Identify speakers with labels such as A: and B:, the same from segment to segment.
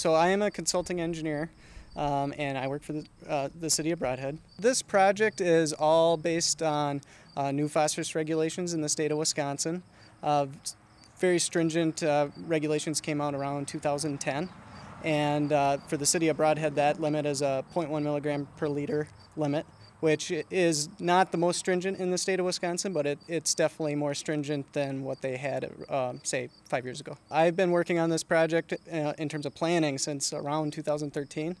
A: So I am a consulting engineer. Um, and I work for the, uh, the city of Brodhead. This project is all based on uh, new phosphorus regulations in the state of Wisconsin. Uh, very stringent uh, regulations came out around 2010. And uh, for the city of Brodhead, that limit is a 0.1 milligram per liter limit which is not the most stringent in the state of Wisconsin, but it, it's definitely more stringent than what they had, uh, say, five years ago. I've been working on this project uh, in terms of planning since around 2013.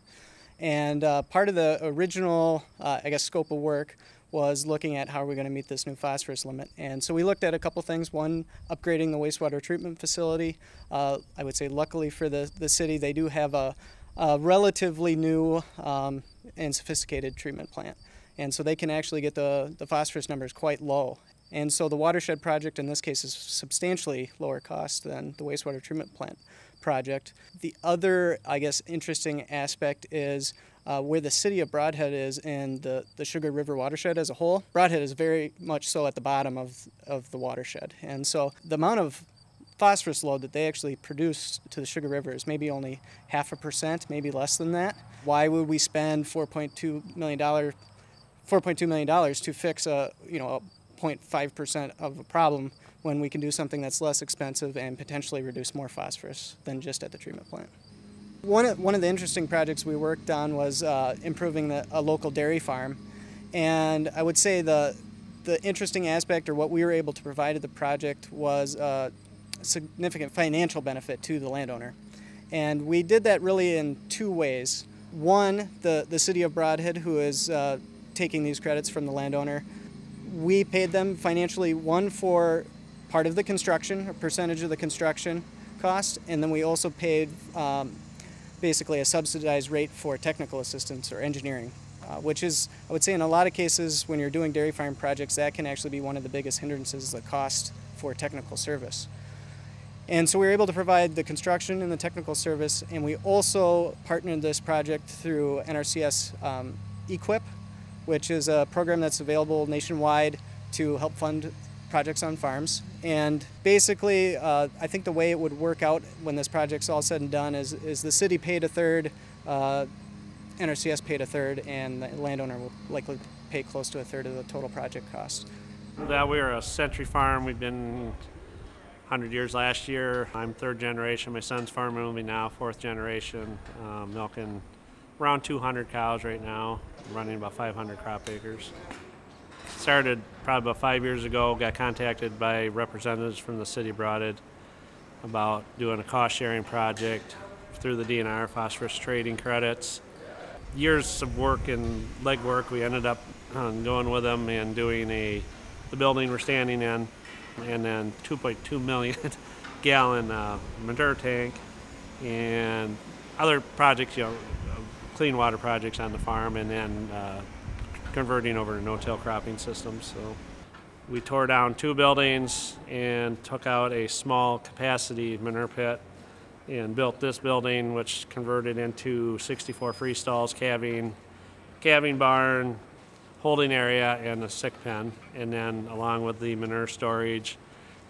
A: And uh, part of the original, uh, I guess, scope of work was looking at how are we going to meet this new phosphorus limit. And so we looked at a couple things. One, upgrading the wastewater treatment facility. Uh, I would say luckily for the, the city, they do have a, a relatively new um, and sophisticated treatment plant and so they can actually get the, the phosphorus numbers quite low. And so the watershed project in this case is substantially lower cost than the wastewater treatment plant project. The other, I guess, interesting aspect is uh, where the city of Brodhead is in the, the Sugar River watershed as a whole. Brodhead is very much so at the bottom of, of the watershed. And so the amount of phosphorus load that they actually produce to the Sugar River is maybe only half a percent, maybe less than that. Why would we spend $4.2 million 4.2 million dollars to fix a you know a 0.5 percent of a problem when we can do something that's less expensive and potentially reduce more phosphorus than just at the treatment plant. One of, one of the interesting projects we worked on was uh, improving the, a local dairy farm, and I would say the the interesting aspect or what we were able to provide to the project was a significant financial benefit to the landowner. And we did that really in two ways. One, the, the city of Brodhead, who is uh, taking these credits from the landowner. We paid them financially, one for part of the construction, a percentage of the construction cost, and then we also paid um, basically a subsidized rate for technical assistance or engineering, uh, which is, I would say, in a lot of cases when you're doing dairy farm projects, that can actually be one of the biggest hindrances, the cost for technical service. And so we were able to provide the construction and the technical service, and we also partnered this project through NRCS um, EQIP, which is a program that's available nationwide to help fund projects on farms. And basically, uh, I think the way it would work out when this project's all said and done is, is the city paid a third, uh, NRCS paid a third, and the landowner will likely pay close to a third of the total project cost.
B: Yeah, we are a century farm. We've been 100 years last year. I'm third generation. My son's farming with me now, fourth generation, um, milking around 200 cows right now, running about 500 crop acres. Started probably about five years ago, got contacted by representatives from the city of Brodhead about doing a cost sharing project through the DNR phosphorus trading credits. Years of work and legwork, we ended up um, going with them and doing a the building we're standing in, and then 2.2 million gallon uh, manure tank, and other projects, you know, clean water projects on the farm and then uh, converting over to no-till cropping systems. So we tore down two buildings and took out a small capacity manure pit and built this building which converted into 64 free stalls, calving, calving barn, holding area, and a sick pen. And then along with the manure storage,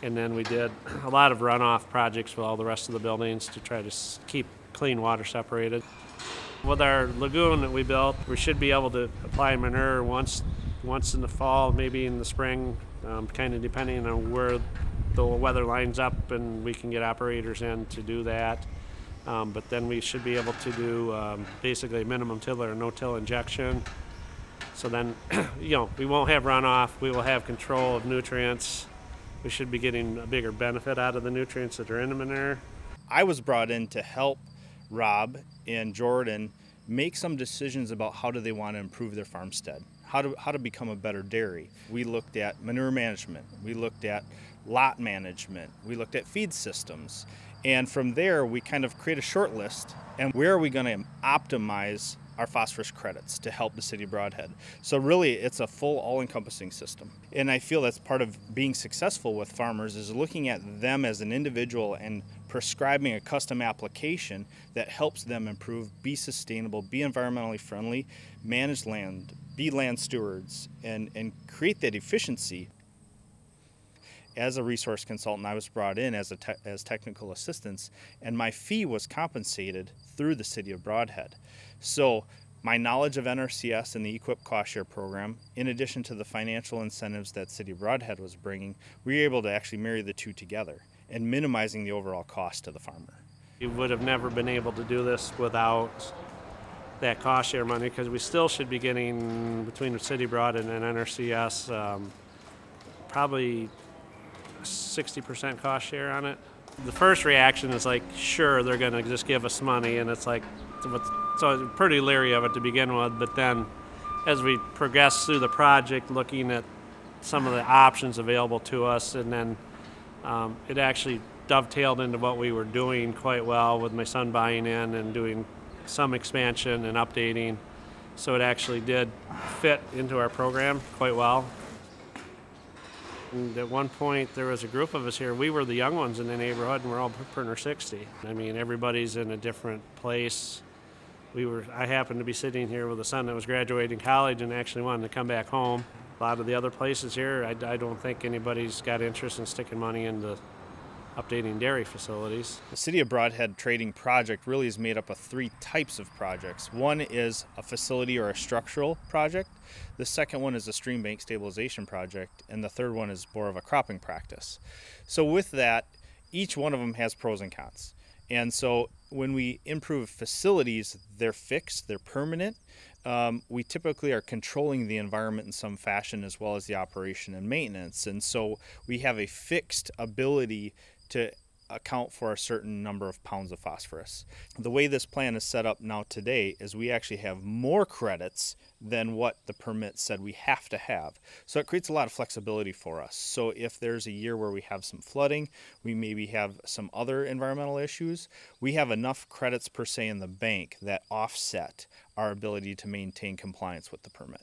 B: and then we did a lot of runoff projects with all the rest of the buildings to try to keep clean water separated. With our lagoon that we built, we should be able to apply manure once, once in the fall, maybe in the spring, um, kind of depending on where the weather lines up and we can get operators in to do that. Um, but then we should be able to do um, basically minimum till or no-till injection. So then, you know, we won't have runoff. We will have control of nutrients. We should be getting a bigger benefit out of the nutrients that are in the manure.
C: I was brought in to help Rob and Jordan make some decisions about how do they want to improve their farmstead, how to, how to become a better dairy. We looked at manure management, we looked at lot management, we looked at feed systems. And from there, we kind of create a short list and where are we going to optimize our phosphorus credits to help the city of Brodhead. So really it's a full all-encompassing system. And I feel that's part of being successful with farmers is looking at them as an individual and prescribing a custom application that helps them improve, be sustainable, be environmentally friendly, manage land, be land stewards, and, and create that efficiency. As a resource consultant, I was brought in as, a te- as technical assistance, and my fee was compensated through the city of Brodhead. So my knowledge of NRCS and the EQIP cost share program, in addition to the financial incentives that City of Brodhead was bringing, we were able to actually marry the two together and minimizing the overall cost to the farmer.
B: You would have never been able to do this without that cost share money because we still should be getting between City Broad and NRCS um, probably 60% cost share on it. The first reaction is like, sure, they're going to just give us money, and it's like, so pretty leery of it to begin with. But then, as we progress through the project, looking at some of the options available to us, and then um, it actually dovetailed into what we were doing quite well with my son buying in and doing some expansion and updating. So it actually did fit into our program quite well. And at one point, there was a group of us here. We were the young ones in the neighborhood, and we're all printer 60. I mean, everybody's in a different place. We were. I happened to be sitting here with a son that was graduating college and actually wanted to come back home. A lot of the other places here, I, I don't think anybody's got interest in sticking money into updating dairy facilities.
C: The City of Brodhead Trading Project really is made up of three types of projects. One is a facility or a structural project, the second one is a stream bank stabilization project, and the third one is more of a cropping practice. So, with that, each one of them has pros and cons. And so, when we improve facilities, they're fixed, they're permanent. Um, we typically are controlling the environment in some fashion as well as the operation and maintenance. And so we have a fixed ability to account for a certain number of pounds of phosphorus. The way this plan is set up now today is we actually have more credits than what the permit said we have to have. So it creates a lot of flexibility for us. So if there's a year where we have some flooding, we maybe have some other environmental issues, we have enough credits per se in the bank that offset our ability to maintain compliance with the permit.